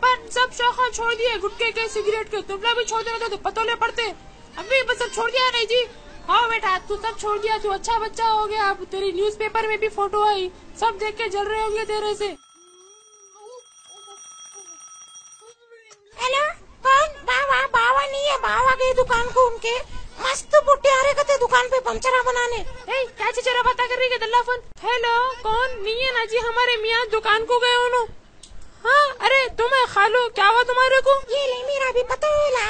अपन सब शौक छोड़ दिए गुटके के सिगरेट के तुम लोग भी छोड़ देना तो पतोले पड़ते। अभी बस सब छोड़ दिया नहीं जी। हाँ बेटा तू सब छोड़ दिया तू अच्छा बच्चा हो गया अब तेरी न्यूज़पेपर में भी फ़ोटो आई सब देख के जल रहे होंगे तेरे से। हेलो कौन? बाबा बाबा नहीं है बाबा गई दुकान को उनके मस्त बुट्टे आ रहे कहते दुकान पे पंचरा बनाने। ए क्या चीज़ बता कर रही है दल्ला फ़ोन? हेलो कौन? नहीं है ना जी हमारे मियाँ दुकान को गए उन्हों हाँ अरे तुम है खालू क्या हुआ तुम्हारे को? ये ले मेरा भी पतोला।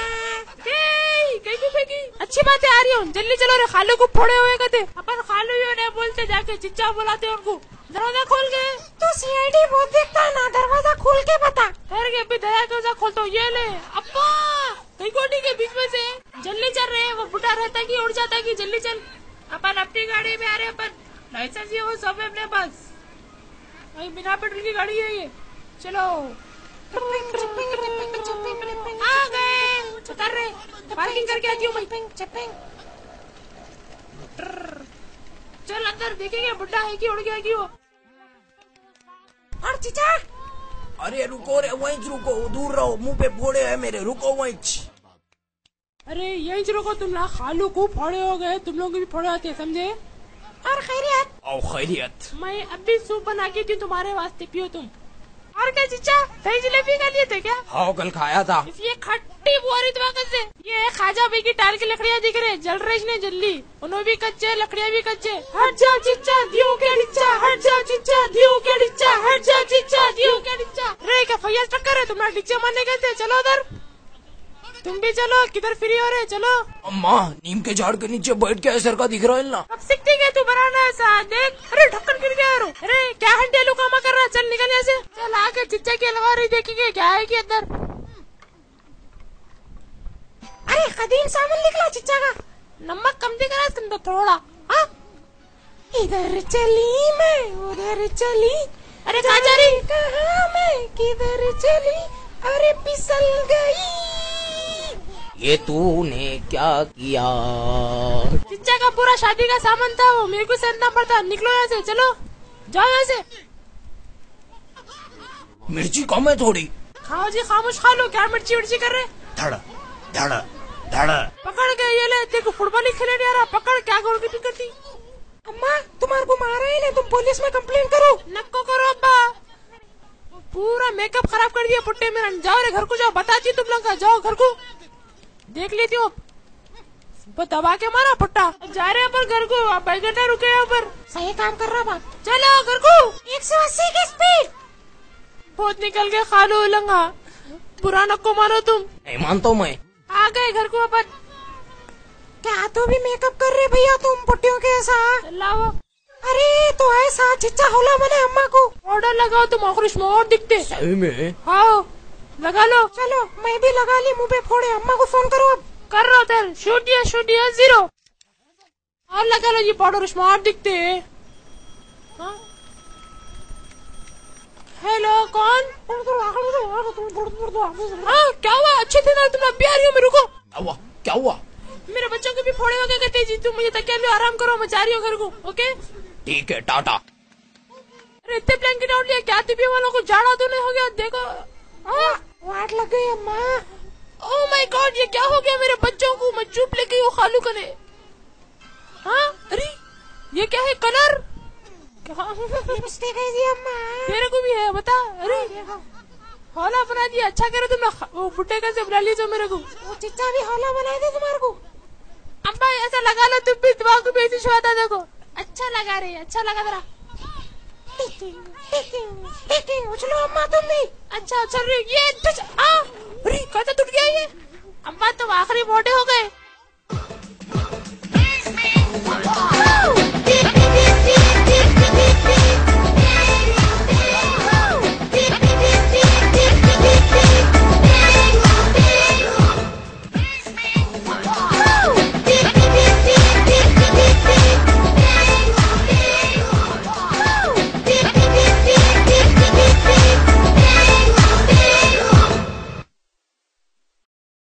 अच्छी बात आ रही हूँ जल्दी चलो रे खालू को फोड़े हुए कहते अपन खालू ही नहीं बोलते जाके चिच्चा बुलाते उनको। दरवाज़ा खोल के। तू सीआईडी बहुत देखता है ना दरवाज़ा खोल के बता। ठहर के अभी दरवाज़ा खोलता हूँ ये ले। अब्बा कहीं कोटी के बीच में से? जल्दी चल रहे हैं वो बुटा रहता की उड़ जाता की जल्दी चल। अपन अपनी गाड़ी में आ रहे अपन लाइसेंस ये वो सब है अपने पास। बिना पेट्रोल की गाड़ी है ये। चलो। आ गए। उतर रहे पार्किंग करके आती हूँ मैं। चल अंदर देखेंगे बुढ़ा है कि उड़ गया कि वो और चीचा? अरे रुको रे वहीं रुको। दूर रहो। मुँह पे फोड़े है मेरे। रुको वहीं। अरे यहीं रुको। तुम ना खालू को फोड़े हो गए। तुम लोग भी फोड़े हैं, समझे? और खैरियत। आओ खैरियत। मैं अभी सूप बना के थी तुम्हारे वास्ते पियो तुम। और क्या चिच्चा दही जलेबी खा लिए थे क्या? हाँ कल खाया था। ये खट्टी बुआरी तुम्हारे से। ये खाजा भाई की टाल की लकड़ियाँ दिख रहे जल रही ने जल्दी। उन्होंने भी कच्चे लकड़ियाँ भी कच्चे। हट जा चिच्चा दियो के डिच्चा हट जा चिच्चा दियो के डिच्चा हट जा चिच्चा दियो के डिच्चा रे क्या फैयाज टक्कर है? तुम्हारे डिच्चे मारने गए थे। चलो उधर। तुम भी चलो किधर फ्री हो रहे चलो। अम्मा नीम के झाड़ के नीचे बैठ के ऐसर का दिख रहा है ना? अब सीखती है तू बनाना ऐसा। देख अरे ढक्कन गिर गया अरे क्या हंडेलू कामा कर चल निकल यहाँ से। चल आके चिच्चा की अलमारी देखेंगे क्या है कि अंदर? अरे कदीम सामान निकला चिच्चा का। नमक कम दिख रहा है इसके अंदर थोड़ा हाँ? इधर चली मैं उधर चली। अरे कहाँ जा रही कहा मैं किधर चली? अरे फिसल गई। ये तूने क्या किया? चिच्चा का पूरा शादी का सामान था वो मेरे को सहना पड़ता। निकलो यहाँ से चलो। जाओ यहाँ से। मिर्ची कम है थोड़ी। खाओ जी खामोश खा लो क्या मिर्ची उर्ची कर रहे? धड़ धड़ धड़। पकड़ गए ये ले तेरे को फुटबॉल ही खेलने आ रहा पकड़ क्या गोल की करती अम्मा तुम्हारे को मारा है ना तुम पुलिस में कंप्लेन करो। नक्को करो अब्बा। पूरा मेकअप खराब कर दिया पुट्टे मेरा। जाओ रे घर को जाओ बताती तुम लोग जाओ घर को। देख लेती हूँ। वो दबा के मारा पुट्टा। जा रहे हैं अपन घर को आप घंटा रुके हैं ऊपर। सही काम कर रहा बाप। चलो घर को। एक सौ अस्सी की स्पीड बहुत निकल के खा लो लंगा। बुरा नक्को मारो तुम। नहीं मानता हूँ मैं। आ गए घर को अपन। क्या तो भी मेकअप कर रहे भैया तुम पुट्टियों के ऐसा? लाओ अरे तो ऐसा चिच्चा होला मैंने अम्मा को। ऑर्डर लगाओ तुम आखिर में और दिखते। सही में? हाँ लगा लो। चलो मैं भी लगा ली मुँह पे फोड़े अम्मा को फ़ोन करो अब। कर रहा था शूट दिया शूट दिया ज़ीरो और लगा लो ये पाउडर स्मार्ट दिखते। हैं हाँ? हेलो कौन? हाँ क्या हुआ? अच्छे थे ना तुम अभी आ रही हो मेरे को? क्या हुआ? क्या हुआ? मेरे बच्चों के भी फोड़े हो गए कहते जी तुम मुझे तकिया लो आराम करो मैं जा रही हूँ घर को ओके? ठीक है टाटा। अरे इतने ब्लैंकेट आउट लिया क्या टिपिया वालों को जाड़ा तो नहीं हो गया? देखो। हाँ? वाट लग गई अम्मा? ओह माय गॉड ये क्या हो गया मेरे बच्चों को? मैं चुप ले गई वो खालू कने। हाँ? अरे ये क्या है कलर? लिपस्टिक है जी अम्मा। मेरे को भी है बता अरे हौला बना दिया अच्छा करे तुमने वो बुट्टे कैसे बुला लीजिए मेरे को। वो चिच्चा भी होला बना दे तुम्हारे को। अम्मा ऐसा लगा लो तुम भी दिमाग को भी ऐसी शुआता देखो। अच्छा लगा रही है अच्छा लगा तेरा उछलो अम्मा तुम भी। अच्छा चल रही ये आ अरे कैसे टूट गया ये। अम्मा तुम आखिरी मोटे हो गए।